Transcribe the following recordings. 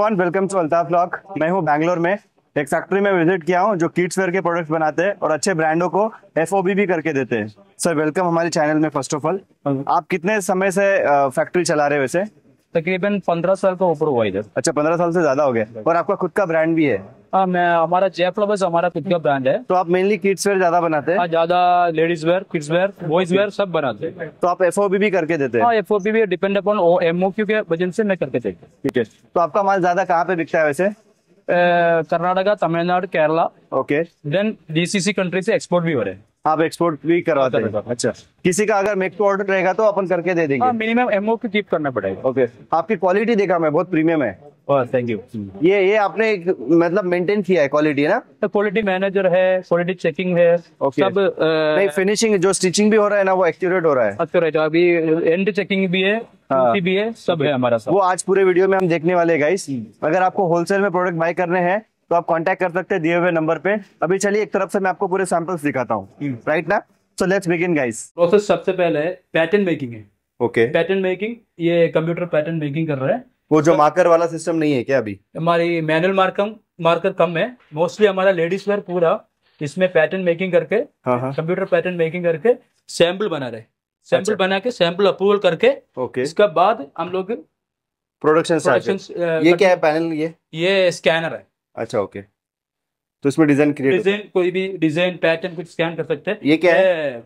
Everyone welcome to Altaf blog मैं हूँ बैंगलोर में, एक फैक्ट्री में विज़िट किया हूँ जो किड्स वेयर के प्रोडक्ट्स बनाते हैं और अच्छे ब्रांडों को एफओबी भी करके देते हैं। सर वेलकम हमारे चैनल में फ़र्स्ट ऑफ़ ऑल आप कितने समय से फैक्ट्री चला रहे हो वैसे? तकरीबन पंद्रह साल का ऊपर हुआ इधर। अच्छा पंद्रह साल से ज़्यादा हो गया। और आपका खुद का ब्रांड भी है? हाँ मैं हमारा जय फ्लावर्स हमारा खुद का ब्रांड है। तो आप मेनली किड्स वेयर ज़्यादा बनाते? हैं हाँ ज़्यादा ladies wear kids wear boys wear सब बनाते। हैं तो आप एफओबी भी करके देते हैं? हाँ एफ़ भी डिपेंड अपॉन एम क्यू के वजह से मैं करके देता ठीक है। तो आपका माल ज़्यादा कहाँ पे बिकता है वैसे? कर्नाटका तमिलनाडु केरला। ओके। देन डीसीसी कंट्री से एक्सपोर्ट भी हो रहे हैं। आप एक्सपोर्ट भी करवाते हैं अच्छा किसी का अगर मेक टू ऑर्डर रहेगा तो अपन करके दे देंगे। Minimum M O Q keep करना पड़ेगा। ओके आपकी क्वालिटी देखा मैं बहुत प्रीमियम है। थैंक यू ये ये आपने एक, मतलब मेंटेन किया है क्वालिटी है ना? तो क्वालिटी मैनेजर है क्वालिटी चेकिंग है Okay. सब आ, नहीं फिनिशिंग जो स्टिचिंग भी हो रहा है ना वो एक्यूरेट हो रहा है। अच्छा right, अभी एंड चेकिंग भी है हाँ। भी है सब है हमारा सब। वो आज पूरे वीडियो में हम देखने वाले गाइस अगर आपको होलसेल में प्रोडक्ट बाय करने हैं तो आप कॉन्टेक्ट कर सकते हैं दिए हुए नंबर पे। अभी चलिए एक तरफ़ से मैं आपको पूरे सैंपल्स दिखाता हूँ। राइट ना? So let's begin guys process सबसे पहले पैटर्न मेकिंग है। ओके पैटर्न मेकिंग ये कंप्यूटर पैटर्न मेकिंग कर रहा है। वो जो मार्कर वाला सिस्टम नहीं है क्या अभी? हमारी मैनुअल मार्कम मार्कर कम है। मोस्टली हमारा लेडीज़ वेयर पूरा। इसमें पैटर्न मेकिंग करके कंप्यूटर पैटर्न मेकिंग करके सैंपल बना रहे सैंपल अच्छा। बना के सैंपल अप्रूवल करके ओके इसके बाद हम लोग प्रोडक्शन प्रोडक्शन ये क्या है पैनल ये? ये स्कैनर है। अच्छा ओके तो इसमें डिज़ाइन क्रिएट डिज़ाइन कोई भी डिज़ाइन पैटर्न कुछ स्कैन कर सकते हैं। ये क्या है?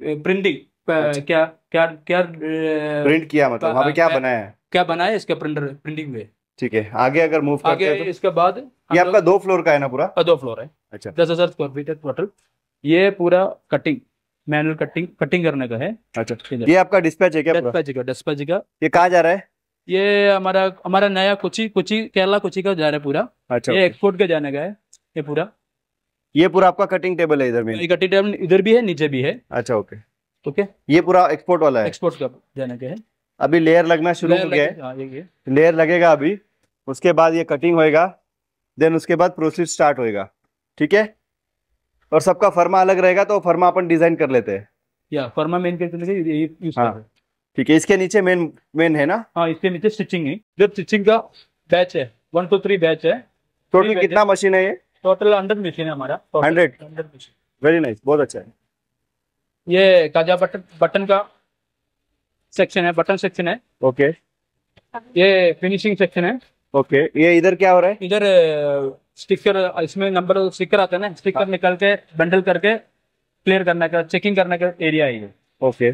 प्रिंटिंग क्या क्या क्या प्रिंट किया मतलब वहाँ पे क्या हाँ, बनाया? है क्या बनाया इसका प्रिंटर प्रिंटिंग में? ठीक है आगे अगर मूव करते हैं तो इसके बाद ये आपका दो फ्लोर का है ना पूरा? दो फ्लोर है। अच्छा। दस हज़ार स्क्वायर फीट है टोटल ये पूरा कटिंग मैनुअल कटिंग कटिंग करने का है। अच्छा। ये आपका डिस्पैच है क्या डिस्पैच का डिस्पैच का। ये कहाँ जा रहा है? ये हमारा हमारा नया कोची कोची केरला कोची का जा रहा है पूरा। अच्छा ये एक्सपोर्ट का जाने का है ये पूरा। ये पूरा आपका कटिंग टेबल है इधर में कटिंग टेबल इधर भी है नीचे भी है। अच्छा ओके ओके ये पूरा एक्सपोर्ट वाला है? एक्सपोर्ट का जाने का है। अभी लेयर लगना शुरू हो गया है। हाँ, लेयर लगेगा अभी उसके बाद ये कटिंग होएगा देन उसके बाद प्रोसेस स्टार्ट होएगा। ठीक है? और सबका फर्मा अलग रहेगा तो फर्मा अपन डिज़ाइन कर लेते हैं। या फर्मा मेन के लिए ये यूज़ हाँ। हैं ठीक है इसके नीचे मेन मेन है ना? हाँ इसके नीचे स्टिचिंग है। इधर स्टिचिंग का बैच है वन टू थ्री बैच है। टोटल कितना मशीन है ये? टोटल हंड्रेड मशीन है हमारा। 100? हंड्रेड मशीन वेरी नाइस बहुत अच्छा है। ये काजा बटन बटन का सेक्शन है बटन सेक्शन है। ओके ये फिनिशिंग सेक्शन है। ओके ये इधर क्या हो रहा है? इधर स्टिकर इसमें नंबर स्टिकर आता है ना स्टिकर निकल के बंडल करके क्लियर करने का चेकिंग करने का एरिया है ये। ओके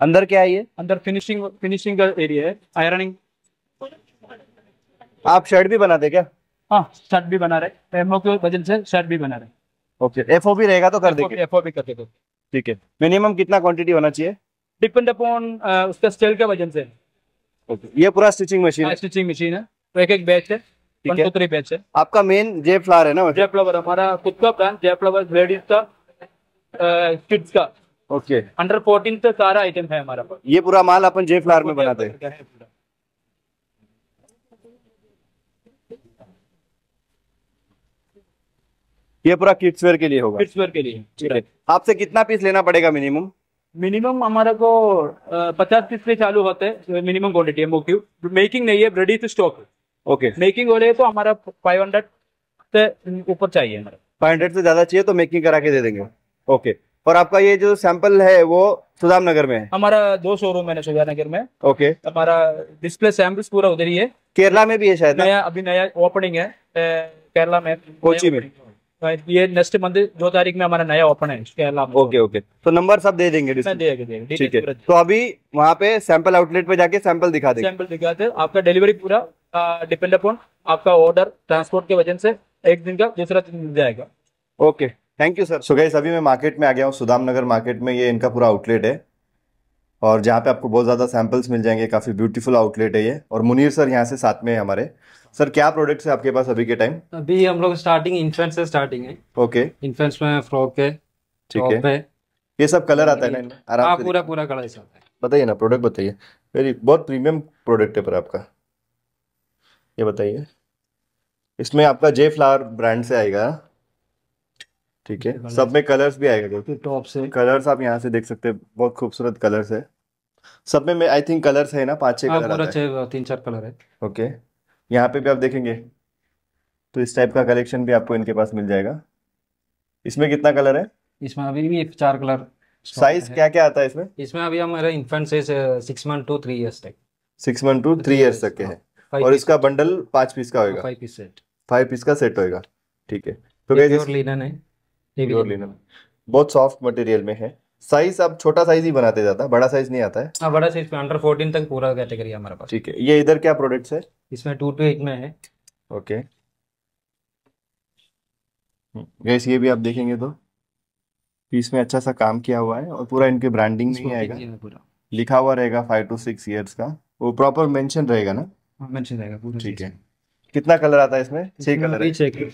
अंदर क्या है ये? अंदर फिनिशिंग फिनिशिंग का एरिया है आयरनिंग आप शर्ट भी बनाते क्या? हाँ शर्ट भी बना रहे एमओ के वजह से शर्ट भी बना रहे ओके एफ़ रहेगा तो कर देंगे। एफओ भी करते ठीक है। मिनिमम कितना क्वांटिटी होना चाहिए? डिपेंड अपॉन उसका स्टेल के वजह से। ओके ये पूरा स्टिचिंग मशीन है स्टिचिंग मशीन है। तो एक एक बैच है। ठीक है। थ्री बैच है। आपका मेन जे फ्लावर है ना वैसे? जय फ्लावर हमारा खुद का ब्रांड जय फ्लावर लेडीज़ का किड्स का। ओके अंडर फोर्टीन से सारा आइटम है हमारा पास। ये पूरा माल अपन जे फ्लावर में बनाते हैं। ये पूरा किड्स वेयर के लिए होगा। किड्स वेयर के लिए ठीक है। आपसे कितना पीस लेना पड़ेगा मिनिमम मिनिमम हमारा को पचास पीस से चालू होते हैं मिनिमम क्वांटिटी है मोक्यू मेकिंग नहीं है ready to stock okay making हो रही है तो हमारा फाइव हंड्रेड से ऊपर चाहिए हमारा। फाइव हंड्रेड से ज़्यादा चाहिए तो मेकिंग करा के दे देंगे। ओके और आपका ये जो सैंपल है वो सुदाम नगर में है? हमारा दो शोरूम है सुजानगर में। ओके। हमारा डिस्प्ले सैम्पल्स पूरा उधर ही है। केरला में भी है शायद नया अभी नया ओपनिंग है केरला में। कोची में। ये नेक्स्ट मंथ दो तारीख में हमारा नया ओपन है केरला में। Okay okay. तो नंबर सब दे देंगे ठीक है। तो अभी वहाँ पे सैंपल आउटलेट पे जाके सैंपल दिखा देंगे। सैंपल दिखाते हैं आपका डिलीवरी पूरा डिपेंड अपॉन आपका ऑर्डर ट्रांसपोर्ट के वजह से एक दिन का दूसरा दिन जाएगा। Okay. Thank you sir so guys अभी मैं मार्केट में आ गया हूँ सुदाम नगर मार्केट में ये इनका पूरा आउटलेट है। और जहाँ पे आपको बहुत ज़्यादा सैंपल्स मिल जाएँगे काफ़ी ब्यूटीफुल आउटलेट है ये। और मुनीर सर यहाँ से साथ में है हमारे। सर क्या प्रोडक्ट्स है आपके पास अभी के टाइम अभी हम लोग स्टार्टिंग इन्फेंट से स्टार्टिंग है। ओके इन्फेंट्स में फ्रॉक है ठीक है। है। ये सब कलर आता है ना? हाँ आराम से पूरा पूरा कलर सब है। बताइए ना प्रोडक्ट बताइए। वेरी बहुत प्रीमियम प्रोडक्ट है पर आपका। ये बताइए। इसमें आपका जे फ्लावर ब्रांड से आएगा। ठीक है। सब में कलर्स भी आएगा टॉप से। कलर्स आप यहाँ से देख सकते हैं बहुत खूबसूरत कलर्स है। सब में आई थिंक कलर्स है ना पाँच छह हाँ कलर है। तीन चार कलर है। ओके यहाँ पे भी आप देखेंगे तो इस टाइप का कलेक्शन भी आपको इनके पास मिल जाएगा। इसमें कितना कलर है? इसमें अभी भी चार कलर साइज़ क्या क्या आता है इसमें? इसमें अभी हमारा इन्फेंट से six month to three years तक। Six month to three years तक के हैं। और इसका बंडल पाँच पीस का होगा five piece set five piece का सेट होएगा। ठीक है। तो लिनन है। प्योर लिनन बहुत सॉफ्ट मटेरियल में है। साइज़ आप छोटा साइज़ ही बनाते जाता है बड़ा साइज़ नहीं आता है। हाँ बड़ा साइज़ अंडर फोर्टीन तक पूरा कैटेगरी हमारे पास। ठीक है। ये इधर क्या प्रोडक्ट्स है? इसमें टू टू एट में है। ओके गैस ये भी आप देखेंगे तो। पीस में अच्छा सा काम किया हुआ है और पूरा इनके ब्रांडिंग में आएगा। पूरा। लिखा हुआ रहेगा फाइव टू सिक्स इयर्स का। वो प्रॉपर मेंशन रहेगा ना? मेंशन रहेगा पूरा ठीक है। कितना कलर आता है इसमें? छह कलर है।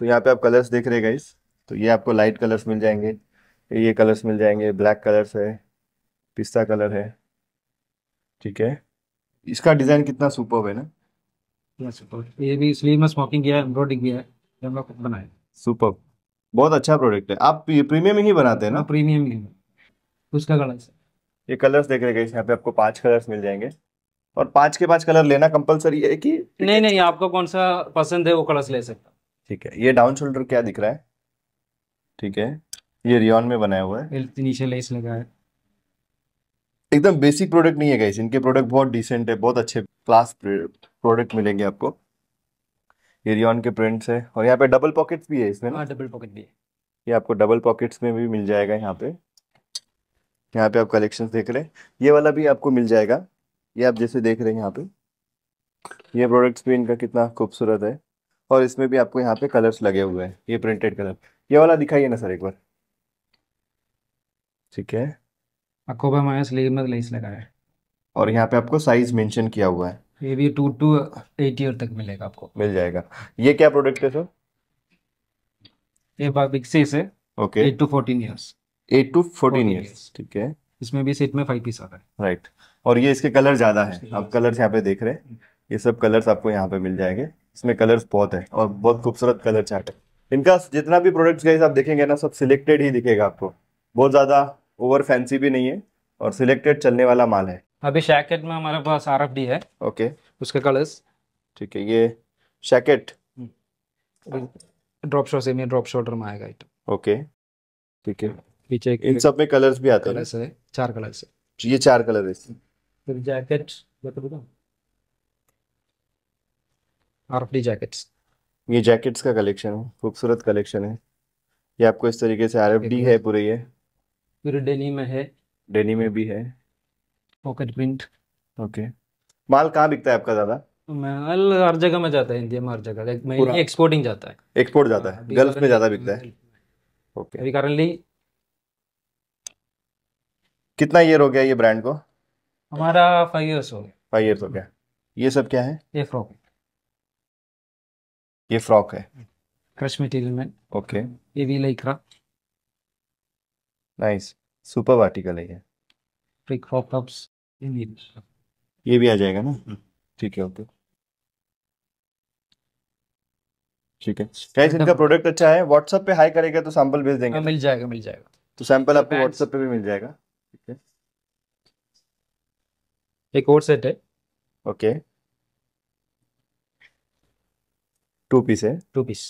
तो यहाँ पे आप कलर्स देख रहे गाइस तो ये आपको लाइट कलर्स मिल जाएँगे ये कलर्स मिल जाएँगे ब्लैक कलर्स है पिस्ता कलर है ठीक है? इसका डिज़ाइन कितना सुपर है ना? ये भी इसलिए मैं स्मोकिंग किया है एम्ब्रॉयडिंग किया है हम लोग बनाए सुपर बहुत अच्छा प्रोडक्ट है। आप ये प्रीमियम ही बनाते हैं ना? प्रीमियम ही उसका कलर ये कलर्स देख रहे गाइस यहाँ पे आपको पाँच कलर्स मिल जाएँगे। और पाँच के पाँच कलर लेना कंपलसरी है कि नहीं नहीं आपको कौन सा पसंद है वो कलर्स ले सकता। ठीक है ये डाउन शोल्डर क्या दिख रहा है? ठीक है। ये रियॉन में बनाया हुआ है। है नीचे लेस लगा है। एकदम बेसिक प्रोडक्ट नहीं है गाइस इनके प्रोडक्ट बहुत डिसेंट है बहुत अच्छे क्लास प्रोडक्ट मिलेंगे आपको। ये रियॉन के प्रिंट्स है और यहाँ पे डबल पॉकेट्स भी है इसमें ना। हाँ डबल पॉकेट भी है। ये आपको डबल पॉकेट्स में भी मिल जाएगा यहाँ पे। यहाँ पे आप कलेक्शंस देख रहे हैं। ये वाला भी आपको मिल जाएगा। ये आप जैसे देख रहे हैं यहाँ पे। ये प्रोडक्ट्स भी इनका कितना खूबसूरत है। और इसमें भी आपको यहाँ पे कलर्स लगे हुए हैं। ये प्रिंटेड कलर ये वाला दिखाइए ना सर एक बार। ठीक है। अकोबा माया स्लीव में लेस लगा है। और यहाँ पे आपको साइज़ मेंशन किया हुआ है। ये भी टू टू एट ईयर तक मिलेगा आपको। मिल जाएगा। ये क्या प्रोडक्ट है सर? ये साइज़ है okay eight to fourteen years eight to fourteen 14 years ठीक है। इसमें भी सेट में फाइव पीस आता है। राइट और ये इसके कलर ज़्यादा है। आप कलर्स यहाँ पे देख रहे हैं। ये सब कलर्स आपको यहाँ पे मिल जाएँगे। इसमें कलर्स बहुत है और बहुत खूबसूरत कलर चार्ट है। इनका जितना भी प्रोडक्ट्स गाइस आप देखेंगे ना सब सिलेक्टेड ही दिखेगा आपको। बहुत ज़्यादा ओवर फैंसी भी नहीं है और सिलेक्टेड चलने वाला माल है। अभी शैकेट में हमारे पास आर है। ओके उसके कलर्स ठीक है ये jacket drop show semi drop shoulder में आएगा आइटम ओके ठीक है। पीछे इन सब में कलर्स भी आते हैं। कलर्स है। चार कलर्स है। ये चार कलर है फिर jacket R F D jackets ये जैकेट्स का कलेक्शन है खूबसूरत कलेक्शन है। ये आपको इस तरीके से आरएफडी है पूरे ये। फिर डेनी में है। डेनी में भी है। पॉकेट प्रिंट ओके माल कहाँ बिकता है आपका ज़्यादा? माल हर जगह में जाता है इंडिया में हर जगह। पूरा? मेनली एक्सपोर्टिंग जाता है। एक्सपोर्ट जाता है। गल्फ में ज़्यादा बिकता है। ओके अभी करंटली कितना ईयर हो गया ये ब्रांड को? हमारा फाइव इयर्स हो गया। फाइव ईयर्स हो गया। ये सब क्या है? ये फ्रॉक ये फ्रॉक है। क्रश मटेरियल में। ओके। ये भी लाइक्रा नाइस सुपर आर्टिकल है ये। फ्री क्रॉप टॉप्स ये भी ये भी आ जाएगा ना? ठीक है ओके। ठीक है। गाइस इनका प्रोडक्ट अच्छा है। व्हाट्सएप पे हाई करेगा तो सैंपल भेज देंगे। हाँ, मिल जाएगा मिल जाएगा। तो सैंपल आपको व्हाट्सएप पे भी मिल जाएगा। ठीक है। एक और सेट है। ओके। टू पीस है। टू पीस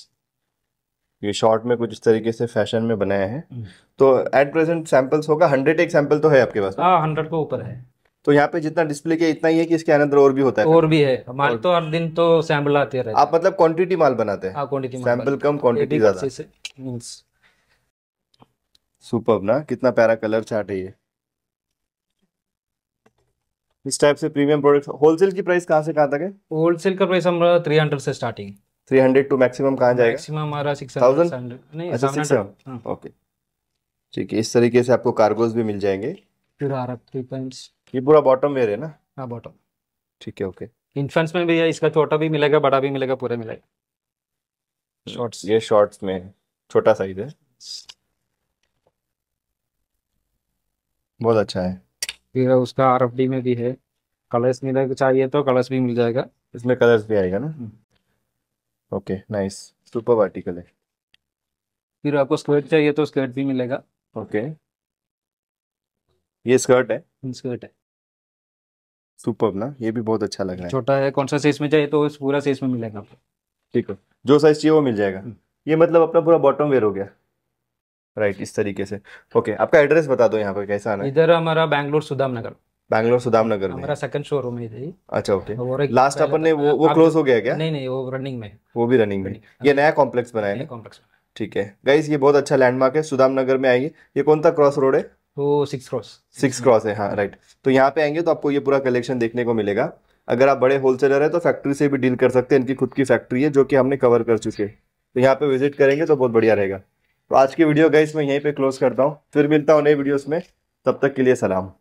ये शॉर्ट में कुछ इस तरीके से फ़ैशन में बनाया है। हम्म। तो एट प्रेजेंट सैंपल्स होगा हंड्रेड एक सैंपल तो है आपके पास? हाँ हंड्रेड को ऊपर है। तो यहाँ पे जितना डिस्प्ले किया इतना ही है कि इसके अंदर और भी होता है? और भी है। हमारे तो हर दिन तो सैंपल आते रहते आप मतलब क्वांटिटी माल बनाते हैं। हाँ क्वांटिटी सैंपल कम क्वांटिटी ज़्यादा। सुपर ना? कितना प्यारा कलर चार्ट है ये। इस टाइप से प्रीमियम प्रोडक्ट होलसेल की प्राइस कहाँ से कहाँ तक है? होलसेल का प्राइस हमारा थ्री हंड्रेड से starting three hundred to maximum कहाँ जाएगा? मैक्सिमम हमारा सिक्स? हंड्रेड नहीं अच्छा सिक्स ओके ठीक है इस तरीके से आपको कार्गोज भी मिल जाएँगे। आ रहा थ्री पॉइंट्स ये पूरा बॉटम वेयर है ना? हाँ बॉटम ठीक है ओके इन्फेंट्स में भी है इसका छोटा भी मिलेगा बड़ा भी मिलेगा पूरा मिलेगा। शॉर्ट्स ये शॉर्ट्स में छोटा साइज़ है। बहुत अच्छा है। फिर उसका आर में भी है। कलर्स मिलेगा चाहिए तो कलर्स भी मिल जाएगा। इसमें कलर्स भी आएगा ना? हम्म। ओके नाइस सुपर आर्टिकल है। फिर आपको स्कर्ट चाहिए तो स्कर्ट भी मिलेगा। ओके। ये स्कर्ट है? स्कर्ट है। सुपर ना? ये भी बहुत अच्छा लग रहा है। छोटा है कौन सा साइज़ में चाहिए तो पूरा साइज़ में मिलेगा। आपको ठीक है। जो साइज़ चाहिए वो मिल जाएगा। हम्म। ये मतलब अपना पूरा बॉटम वेयर हो गया। राइट इस तरीके से। ओके आपका एड्रेस बता दो यहाँ पे कैसा आना इधर हमारा बैंगलोर सुदाम नगर। बैंगलोर सुदाम नगर में? हमारा सेकंड शोरूम है इधर अच्छा ओके लास्ट अपन ने तो- वो वो क्लोज हो गया क्या? नहीं नहीं वो रनिंग में। वो भी रनिंग में। ये नया कॉम्प्लेक्स बनाया है कॉम्प्लेक्स ठीक है। गाइस ये बहुत अच्छा लैंडमार्क है सुदाम नगर में आएँगे। ये कौन सा क्रॉस रोड है? वो सिक्स क्रॉस सिक्स क्रॉस है हाँ राइट तो यहाँ पे आएँगे तो आपको ये पूरा कलेक्शन देखने को मिलेगा। अगर आप बड़े होलसेलर है तो फैक्ट्री से भी डील कर सकते हैं। इनकी खुद की फैक्ट्री है जो कि हमने कवर कर चुके हैं। तो यहाँ पे विज़िट करेंगे तो बहुत बढ़िया रहेगा। तो आज की वीडियो गाइस मैं यहीं पे क्लोज करता हूँ। फिर मिलता हूँ नई वीडियोस में। तब तक के लिए सलाम।